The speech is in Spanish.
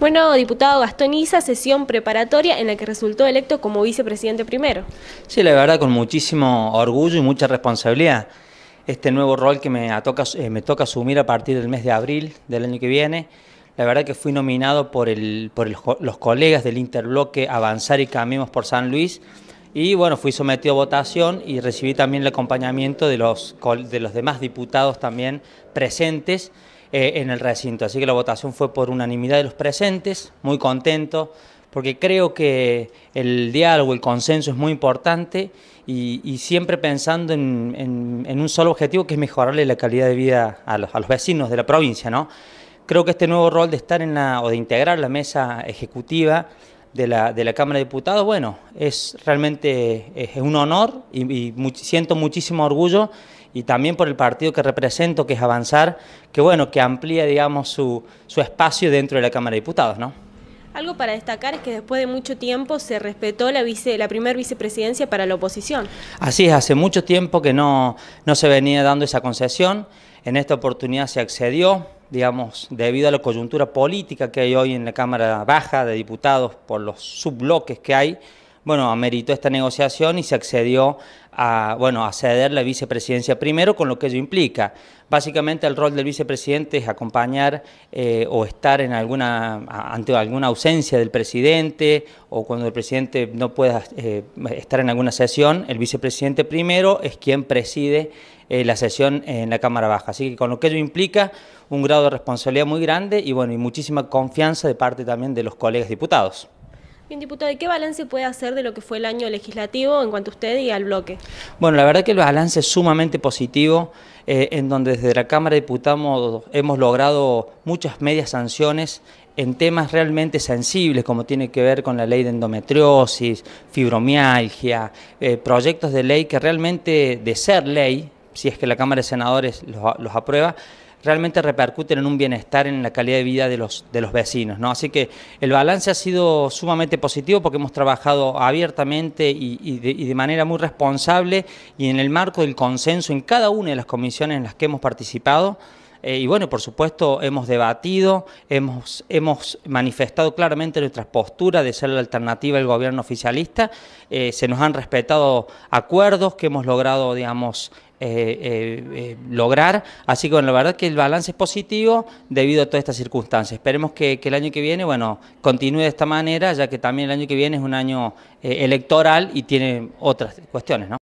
Bueno, diputado Gastón Isa, sesión preparatoria en la que resultó electo como vicepresidente primero. Sí, la verdad con muchísimo orgullo y mucha responsabilidad. Este nuevo rol que me eh, me toca asumir a partir del mes de abril del año que viene. La verdad que fui nominado por, el, por los colegas del interbloque Avanzar y Cambiemos por San Luis y bueno, fui sometido a votación y recibí también el acompañamiento de los, de los demás diputados también presentes eh, en el recinto. Así que la votación fue por unanimidad de los presentes, muy contento, porque creo que el diálogo, el consenso es muy importante y, siempre pensando en, un solo objetivo que es mejorarle la calidad de vida a los, vecinos de la provincia. ¿no? Creo que este nuevo rol de estar en la, o de integrar la mesa ejecutiva de la, de la Cámara de Diputados, bueno, es realmente es un honor y, siento muchísimo orgullo y también por el partido que represento, que es Avanzar, que bueno, que amplía, digamos, su, su espacio dentro de la Cámara de Diputados, ¿no? Algo para destacar es que después de mucho tiempo se respetó la, vice, la primera vicepresidencia para la oposición. Así es, hace mucho tiempo que no, no se venía dando esa concesión, en esta oportunidad se accedió, digamos, debido a la coyuntura política que hay hoy en la Cámara Baja de Diputados por los subbloques que hay, bueno, ameritó esta negociación y se accedió a, bueno, a ceder la vicepresidencia primero, con lo que ello implica. Básicamente el rol del vicepresidente es acompañar eh, o estar en alguna, ante alguna ausencia del presidente o cuando el presidente no pueda eh, estar en alguna sesión, el vicepresidente primero es quien preside eh, la sesión en la Cámara Baja. Así que con lo que ello implica un grado de responsabilidad muy grande y, bueno, y muchísima confianza de parte también de los colegas diputados. Bien, diputado, ¿qué balance puede hacer de lo que fue el año legislativo en cuanto a usted y al bloque? Bueno, la verdad que el balance es sumamente positivo, eh, en donde desde la Cámara de Diputados hemos logrado muchas medias sanciones en temas realmente sensibles, como tiene que ver con la ley de endometriosis, fibromialgia, eh, proyectos de ley que realmente, de ser ley, si es que la Cámara de Senadores los aprueba, realmente repercuten en un bienestar en la calidad de vida de los, de los vecinos. ¿no? Así que el balance ha sido sumamente positivo porque hemos trabajado abiertamente y, de, manera muy responsable y en el marco del consenso en cada una de las comisiones en las que hemos participado. Eh, y bueno, por supuesto, hemos debatido, hemos, hemos manifestado claramente nuestras posturas de ser la alternativa del gobierno oficialista. Eh, se nos han respetado acuerdos que hemos logrado, digamos, eh, lograr. Así que bueno, la verdad que el balance es positivo debido a todas estas circunstancias. Esperemos que, el año que viene, bueno, continúe de esta manera, ya que también el año que viene es un año electoral y tiene otras cuestiones, ¿no?